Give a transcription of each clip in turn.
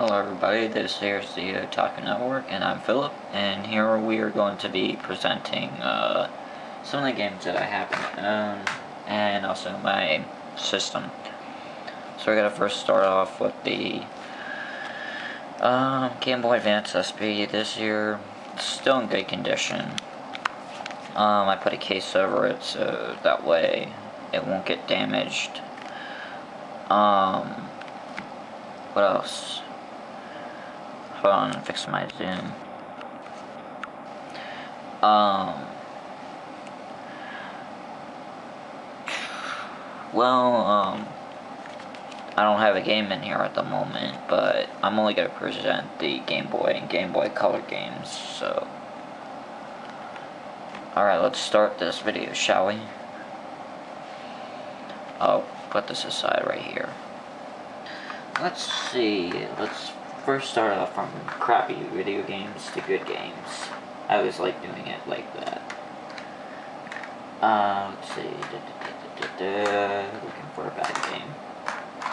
Hello everybody, this is the Otaku Network, and I'm Philip, and here we are going to be presenting uh, some of the games that I have and also my system. So we're going to first start off with the um, Game Boy Advance SP this year. It's still in good condition. Um, I put a case over it so that way it won't get damaged. Um, what else? Hold on, fix my zoom. Um. Well, um. I don't have a game in here at the moment, but I'm only going to present the Game Boy and Game Boy Color games, so. Alright, let's start this video, shall we? I'll put this aside right here. Let's see, let's first start off from crappy video games to good games. I always like doing it like that. Uh, let's see. Da, da, da, Looking for a bad game.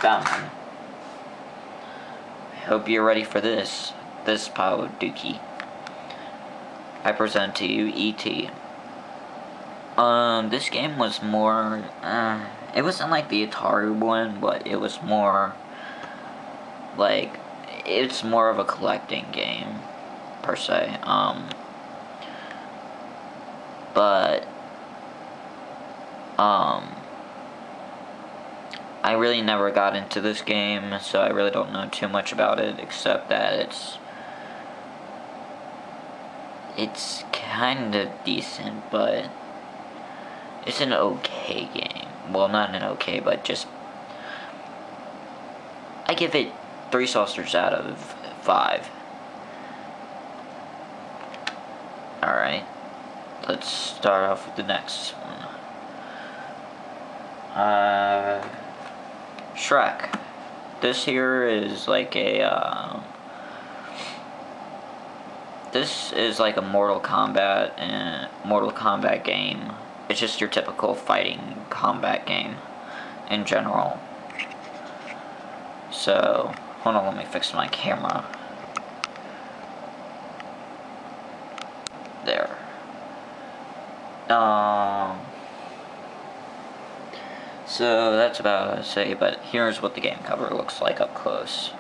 Found one. I hope you're ready for this. This pile of dookie. I present to you E.T. Um, this game was more, uh, it wasn't like the Atari one, but it was more like it's more of a collecting game per se. Um, but um, I really never got into this game, so I really don't know too much about it except that it's it's kind of decent, but it's an okay game. Well, not an okay, but just I give it three saucers out of five. Alright, let's start off with the next one. Uh, Shrek. This here is like a, uh, this is like a Mortal Kombat and Mortal Kombat game. It's just your typical fighting combat game in general. So, Hold on, let me fix my camera. There. Um. So that's about say, but here's what the game cover looks like up close.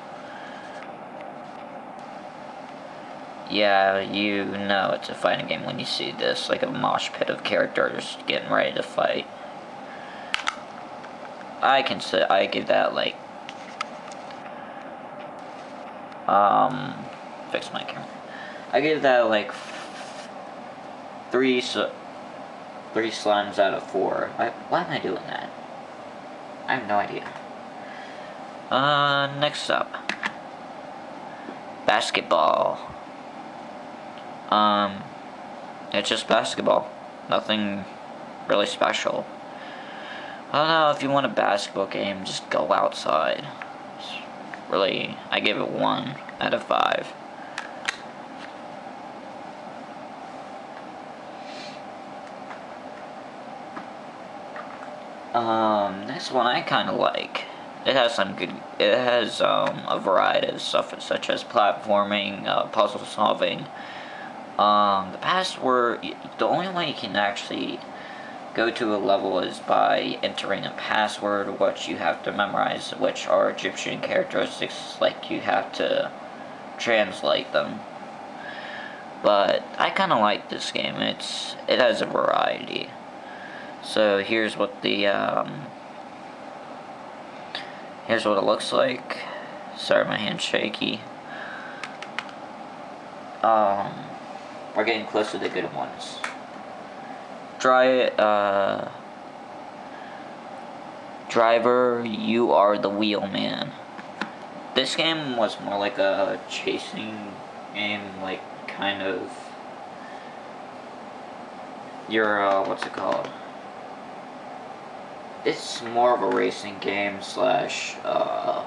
Yeah, you know it's a fighting game when you see this, like a mosh pit of characters getting ready to fight. I can say I give that like um, fix my camera. I gave that like three three slimes out of four. I, why am I doing that? I have no idea. Uh, next up, basketball. Um, it's just basketball. Nothing really special. I don't know if you want a basketball game, just go outside really, I give it 1 out of 5. Um, next one I kind of like. It has some good, it has um, a variety of stuff such as platforming, uh, puzzle solving. Um, the password, the only way you can actually go to a level is by entering a password, which you have to memorize, which are Egyptian characteristics, like you have to translate them. But I kind of like this game. It's it has a variety. So here's what the um, here's what it looks like. Sorry, my hand's shaky. Um, we're getting close to the good ones uh, driver you are the wheelman this game was more like a chasing game like kind of. Your uh, what's it called? It's more of a racing game slash uh,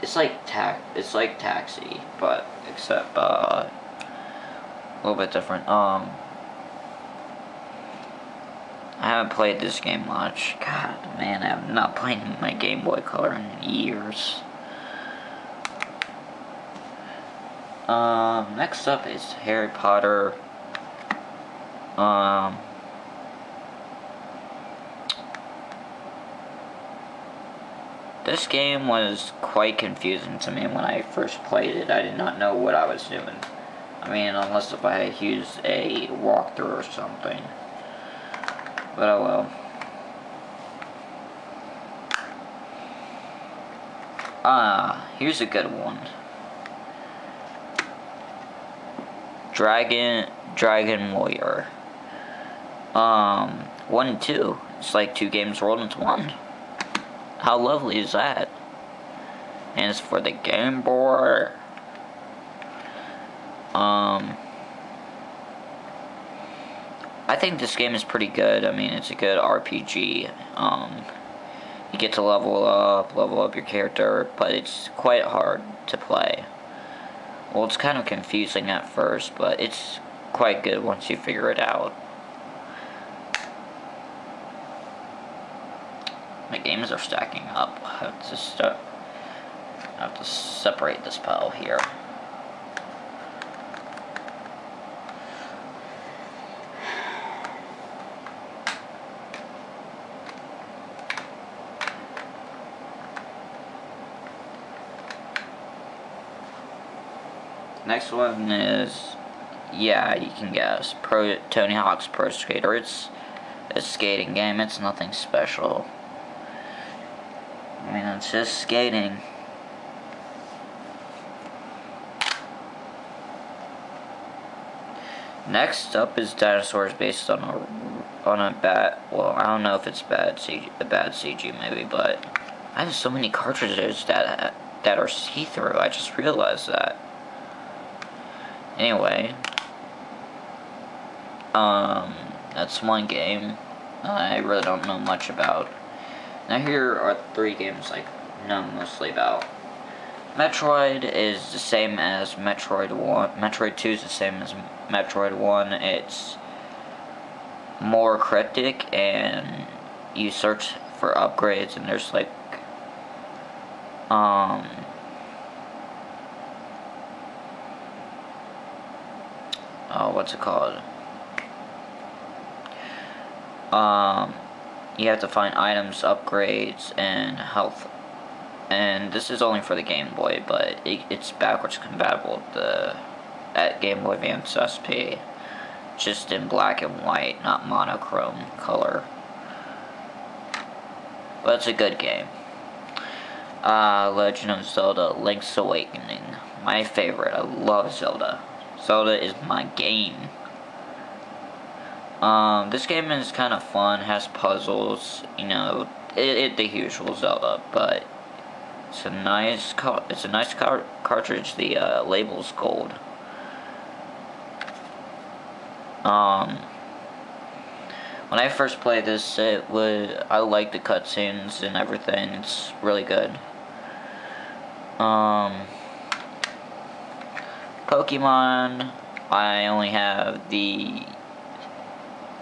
it's like tax it's like taxi but except uh, a little bit different. Um I haven't played this game much. God, man, I have not played my Game Boy Color in years. Um, next up is Harry Potter. Um, this game was quite confusing to me when I first played it. I did not know what I was doing. I mean, unless if I used a walkthrough or something. But oh well. Ah, here's a good one. Dragon Dragon Warrior. Um, one and two. It's like two games rolled into one. How lovely is that? And it's for the Game Boy. Um, I think this game is pretty good. I mean, it's a good RPG. Um, you get to level up, level up your character, but it's quite hard to play. Well, it's kind of confusing at first, but it's quite good once you figure it out. My games are stacking up. I have to, I have to separate this pile here. Next one is, yeah, you can guess, Pro Tony Hawk's Pro Skater. It's a skating game. It's nothing special. I mean, it's just skating. Next up is dinosaurs based on a on a bad. Well, I don't know if it's bad CG, a bad CG maybe, but I have so many cartridges that that are see through. I just realized that. Anyway, um, that's one game I really don't know much about. Now here are three games I know mostly about. Metroid is the same as Metroid 1. Metroid 2 is the same as Metroid 1. It's more cryptic and you search for upgrades and there's like um oh, what's it called? Um, you have to find items, upgrades, and health. And this is only for the Game Boy, but it, it's backwards compatible with the at Game Boy Advance SP, just in black and white, not monochrome color. But it's a good game. Uh, Legend of Zelda Link's Awakening. My favorite. I love Zelda. Zelda is my game. Um, this game is kind of fun, has puzzles, you know, it, it the usual Zelda, but it's a nice it's a nice car cartridge. The uh, label's gold. Um, when I first played this, it was I like the cutscenes and everything. It's really good. Um. Pokemon, I only have the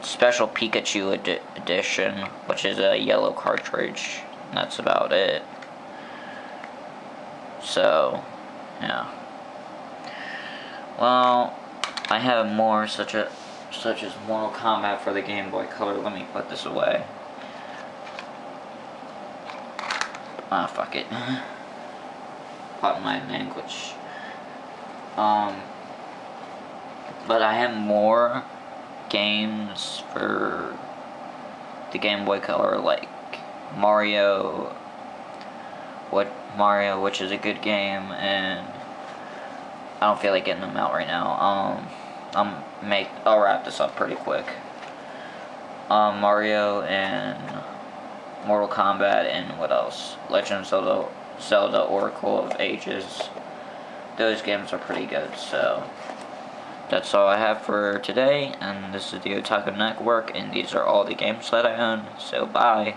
special Pikachu edi edition, which is a yellow cartridge. That's about it. So, yeah. Well, I have more such a such as Mortal Kombat for the Game Boy Color. Let me put this away. Ah, fuck it. Pardon my language. Um, but I have more games for the Game Boy Color, like Mario, what Mario, which is a good game, and I don't feel like getting them out right now. Um, I'm make I'll wrap this up pretty quick. Um, Mario and Mortal Kombat and what else? Legend of Zelda, Zelda Oracle of Ages those games are pretty good, so that's all I have for today, and this is the Otaku Network, and these are all the games that I own, so bye.